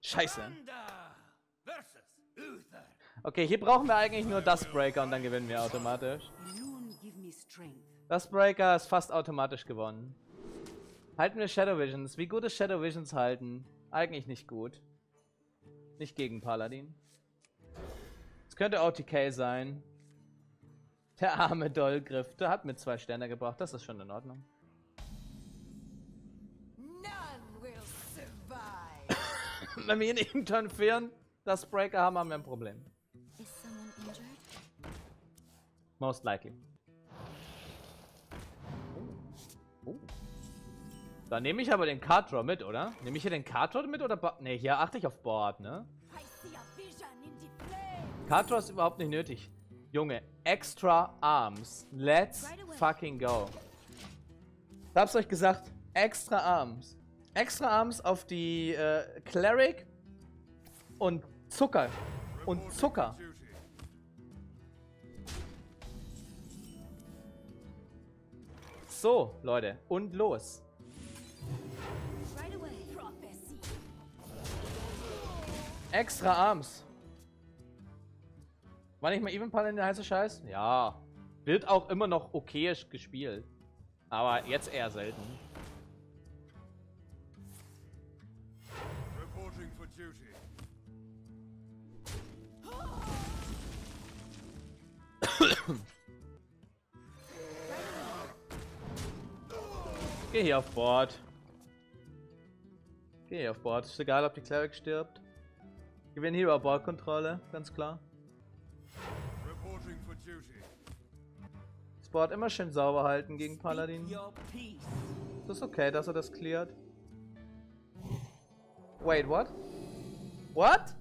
Scheiße. Okay, hier brauchen wir eigentlich nur Dustbreaker und dann gewinnen wir automatisch. Dustbreaker ist fast automatisch gewonnen. Halten wir Shadow Visions. Wie gut ist Shadow Visions halten? Eigentlich nicht gut. Nicht gegen Paladin. Es könnte OTK sein. Der arme Dollgriff. Der hat mir zwei Sterne gebracht. Das ist schon in Ordnung. Wenn wir ihn eben Turn fehren, Dustbreaker haben, haben wir ein Problem. Most likely. Oh. Dann nehme ich aber den Card Draw mit, oder? Nehme ich hier den Card Draw mit oder... Ne, hier achte ich auf Board, ne? Card Draw ist überhaupt nicht nötig. Junge, extra Arms. Let's fucking go. Ich hab's euch gesagt, extra Arms. Extra Arms auf die äh, Cleric und Zucker. Und Zucker. So, Leute. Und los. Extra Arms. War nicht mal Even Paladin der heiße Scheiß? Ja. Wird auch immer noch okayisch gespielt. Aber jetzt eher selten. Duty. Geh hier auf Bord. Geh hier auf Bord. Ist egal, ob die Cleric stirbt. Gewinn Hero Bordkontrolle, ganz klar. Reporting for duty. Das Board immer schön sauber halten gegen Paladin. Das ist okay, dass er das cleart. Wait, what? What?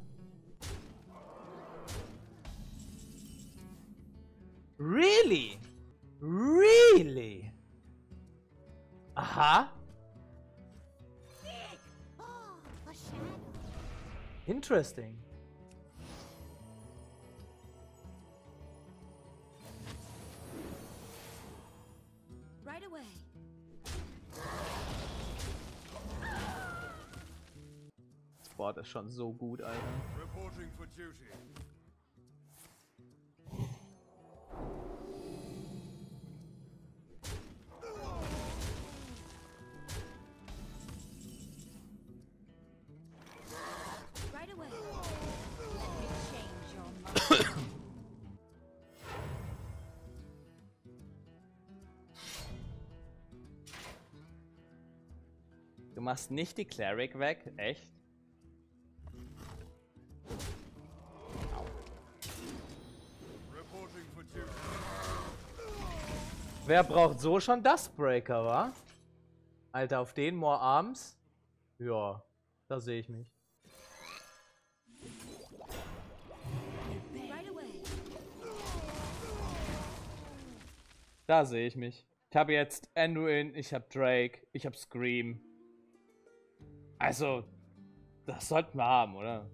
Really? Really? Uh-huh. Aha. Oh, a. Interesting. Das Board ist schon so gut, Alter. Reporting for duty. Right away. Let me change your mind. Du machst nicht die Cleric weg? Echt? Wer braucht so schon Dustbreaker, wa? Alter, auf den More Arms? Ja, da sehe ich mich. Da sehe ich mich. Ich habe jetzt Anduin, ich habe Drake, ich habe Scream. Also, das sollten wir haben, oder?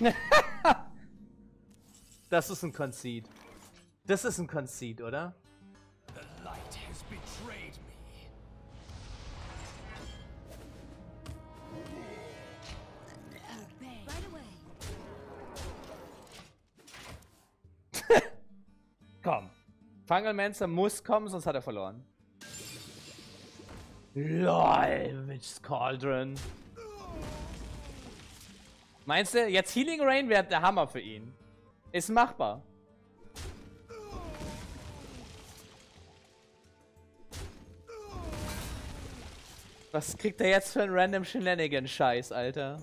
Das ist ein Concede. Das ist ein Concede, oder? Komm. Fungalmancer muss kommen, sonst hat er verloren. LOL, Witch's Cauldron. Meinst du, jetzt Healing Rain wäre der Hammer für ihn? Ist machbar. Was kriegt er jetzt für einen random Shenanigan-Scheiß, Alter?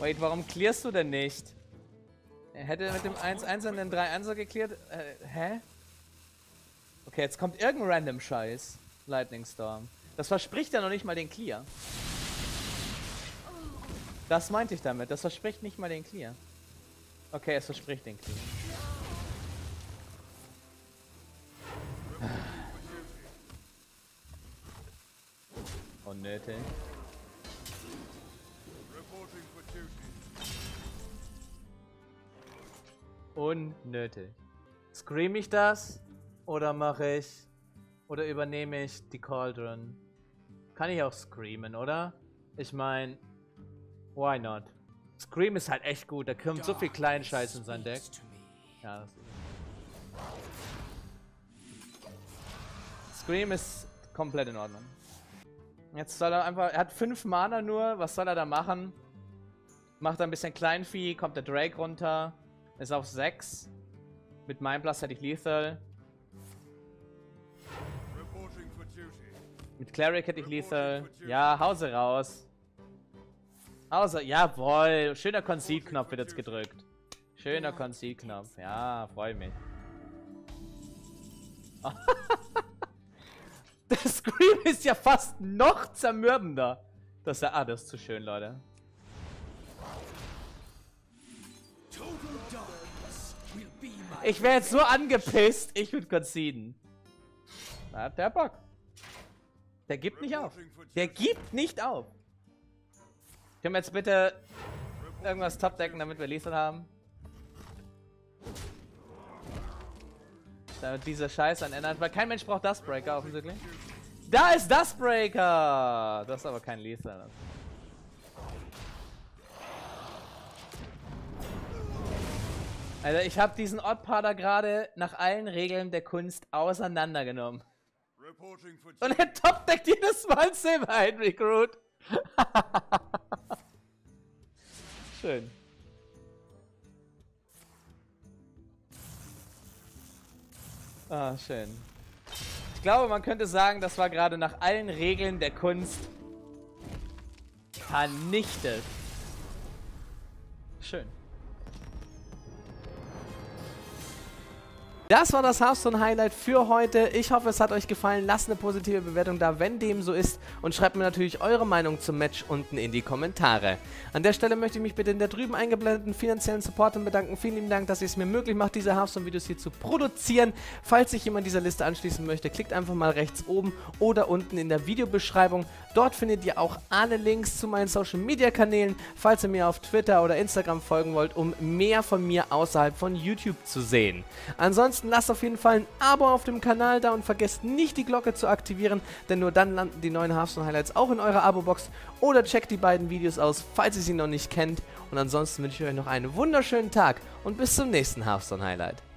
Wait, warum clearst du denn nicht? Er hätte mit dem 1-1 und den 3-1er geklärt. Äh, hä? Okay, jetzt kommt irgendein random Scheiß. Lightning Storm. Das verspricht ja noch nicht mal den Clear. Das meinte ich damit. Das verspricht nicht mal den Clear. Okay, es verspricht den Clear. Unnötig. Unnötig. Scream ich das? Oder mache ich... Oder übernehme ich die Cauldron? Kann ich auch screamen, oder? Ich meine... Why not? Scream ist halt echt gut. Da kommt so viel kleinen Scheiß in sein Deck. Ja, das ist Scream ist komplett in Ordnung. Jetzt soll er einfach. Er hat 5 Mana nur. Was soll er da machen? Macht er ein bisschen Kleinvieh, kommt der Drake runter. Ist auf 6. Mit Plus hätte ich Lethal. Mit Cleric hätte ich Lethal. Ja, Hause raus. Hause, jawohl. Schöner Concede-Knopf wird jetzt gedrückt. Schöner Concede-Knopf. Ja, freue mich. Der Scream ist ja fast noch zermürbender. Das ist ja, ah, das ist zu schön, Leute. Ich wäre jetzt so angepisst, ich würde conceden. Hat der Bock. Der gibt nicht auf. Der gibt nicht auf. Können wir jetzt bitte irgendwas topdecken, damit wir Lethal haben? Damit dieser Scheiß an ändert, weil kein Mensch braucht das Breaker offensichtlich. Da ist das Breaker! Das ist aber kein Lethal. Also ich habe diesen Oddpader gerade nach allen Regeln der Kunst auseinandergenommen. Und er topdeckt jedes Mal Silver ein Recruit. Schön. Ah, schön. Ich glaube, man könnte sagen, das war gerade nach allen Regeln der Kunst vernichtet. Schön. Das war das Hearthstone-Highlight für heute. Ich hoffe, es hat euch gefallen. Lasst eine positive Bewertung da, wenn dem so ist. Und schreibt mir natürlich eure Meinung zum Match unten in die Kommentare. An der Stelle möchte ich mich bitte in der drüben eingeblendeten finanziellen Supportern bedanken. Vielen lieben Dank, dass ihr es mir möglich macht, diese Hearthstone-Videos hier zu produzieren. Falls sich jemand dieser Liste anschließen möchte, klickt einfach mal rechts oben oder unten in der Videobeschreibung. Dort findet ihr auch alle Links zu meinen Social-Media-Kanälen, falls ihr mir auf Twitter oder Instagram folgen wollt, um mehr von mir außerhalb von YouTube zu sehen. Ansonsten lasst auf jeden Fall ein Abo auf dem Kanal da und vergesst nicht die Glocke zu aktivieren, denn nur dann landen die neuen Hearthstone-Highlights auch in eurer Abo-Box. Oder checkt die beiden Videos aus, falls ihr sie noch nicht kennt. Und ansonsten wünsche ich euch noch einen wunderschönen Tag und bis zum nächsten Hearthstone-Highlight.